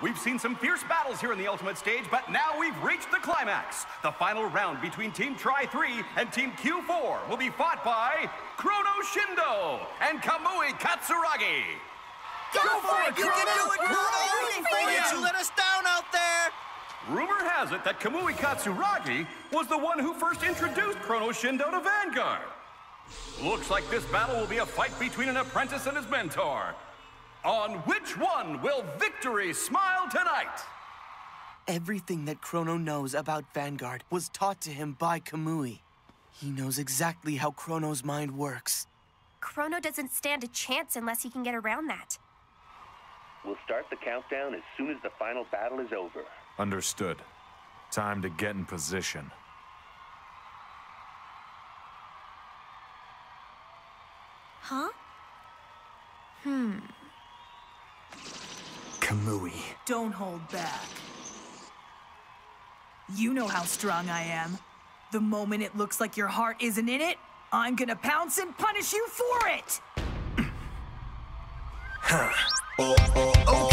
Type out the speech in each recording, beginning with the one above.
We've seen some fierce battles here in the Ultimate Stage, but now we've reached the climax. The final round between Team Try3 and Team Q4 will be fought by Chrono Shindo and Kamui Katsuragi. Go, Go for it, You Chrono! can do it, Chrono! Why did you let us down out there? Rumor has it that Kamui Katsuragi was the one who first introduced Chrono Shindo to Vanguard. Looks like this battle will be a fight between an apprentice and his mentor. On which one will victory smile tonight? Everything that Chrono knows about Vanguard was taught to him by Kamui. He knows exactly how Chrono's mind works. Chrono doesn't stand a chance unless he can get around that. We'll start the countdown as soon as the final battle is over. Understood. Time to get in position. Huh? Hmm. Kamui. Don't hold back. You know how strong I am. The moment it looks like your heart isn't in it, I'm gonna pounce and punish you for it! huh. oh, oh, oh.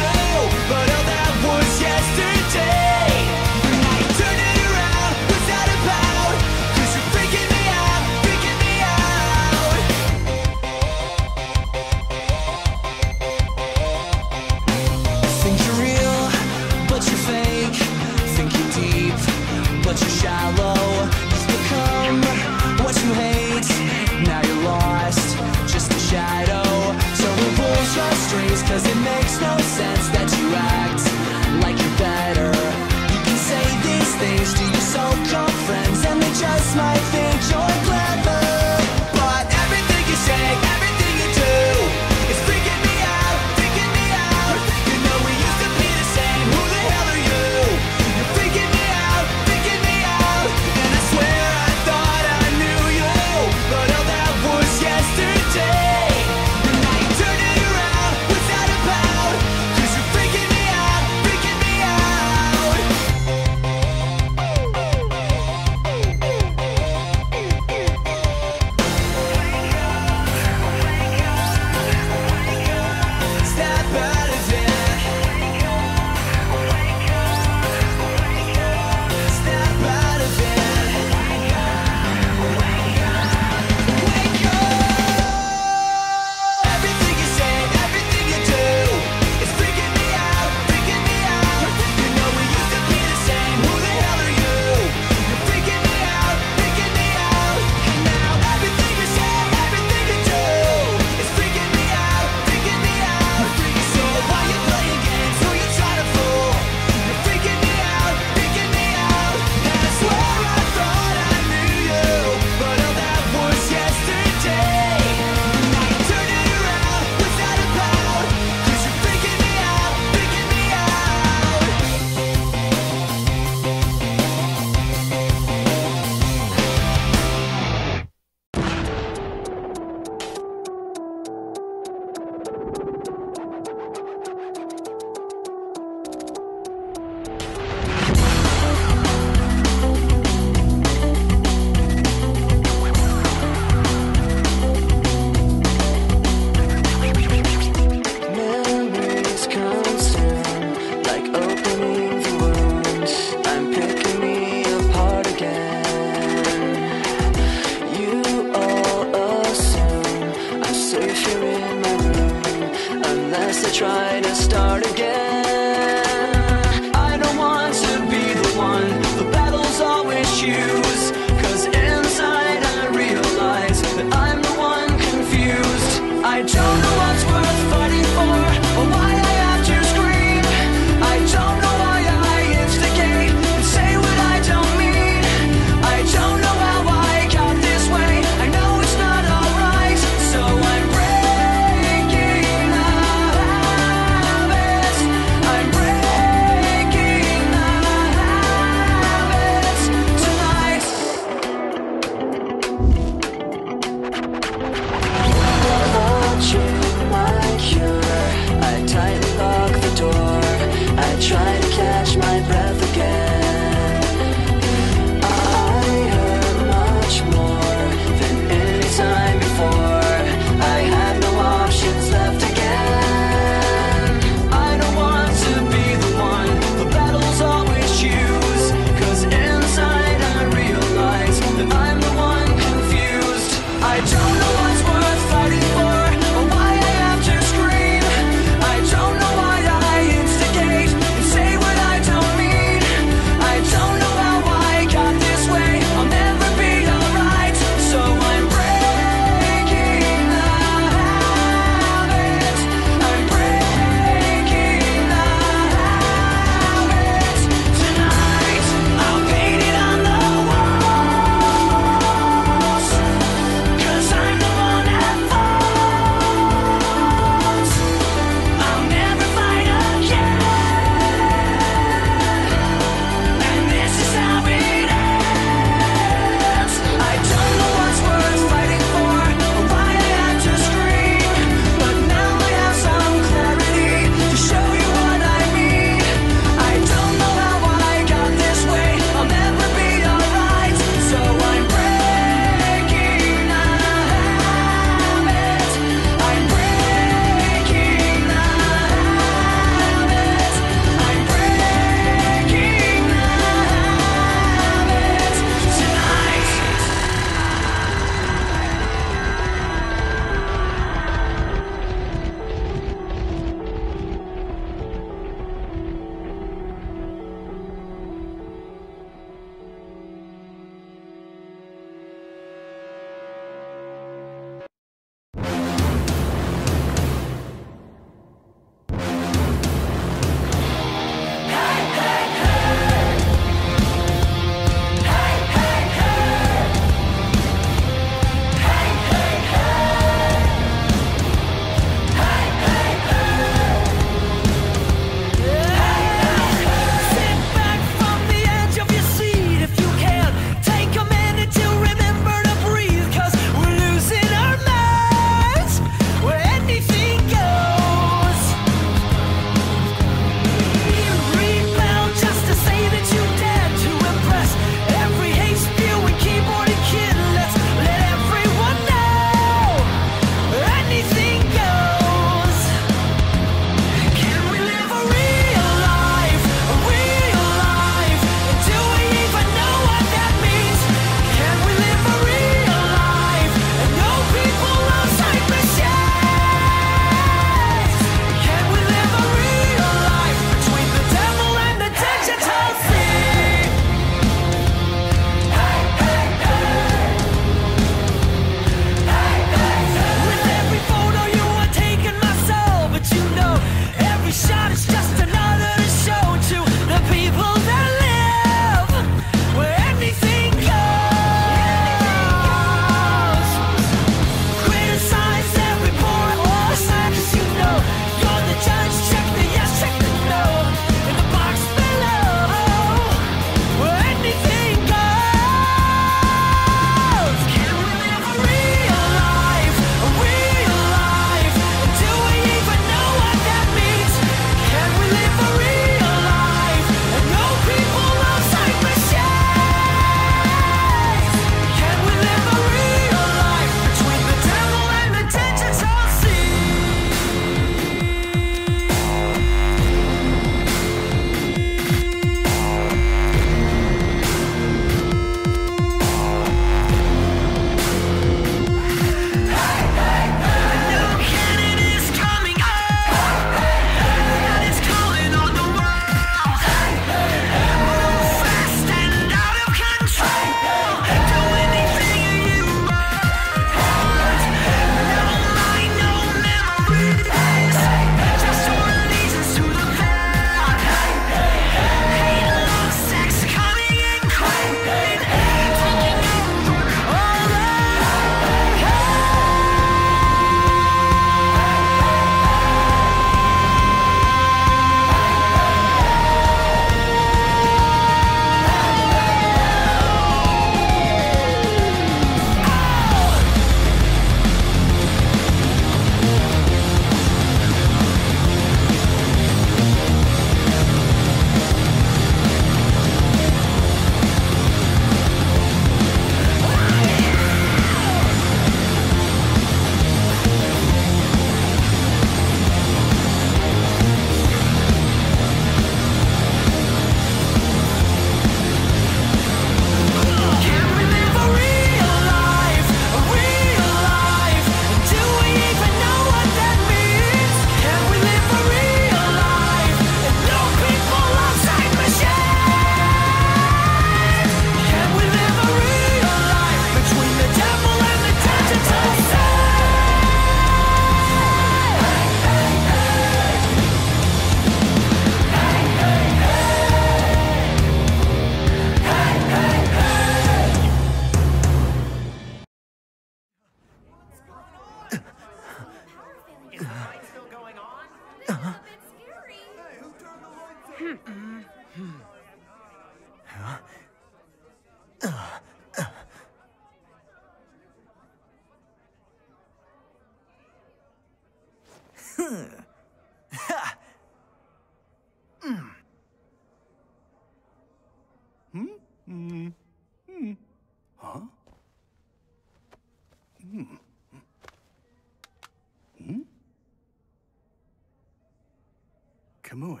Kamui.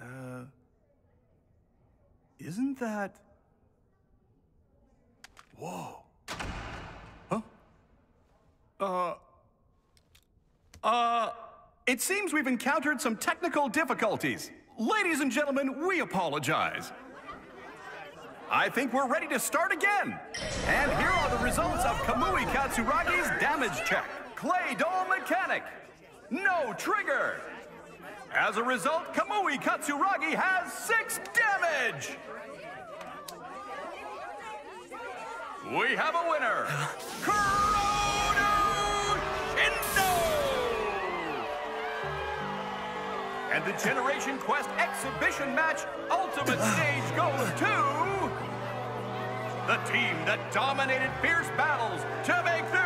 Uh. Isn't that. Whoa. Huh? Uh. Uh. It seems we've encountered some technical difficulties. Ladies and gentlemen, we apologize. I think we're ready to start again. And here are the results of Kamui Katsuragi's damage check. Clay doll mechanic. No trigger. As a result, Kamui Katsuragi has six damage. We have a winner. Chrono Shindo! And the Generation Quest exhibition match ultimate stage goes to the team that dominated fierce battles to make their way to the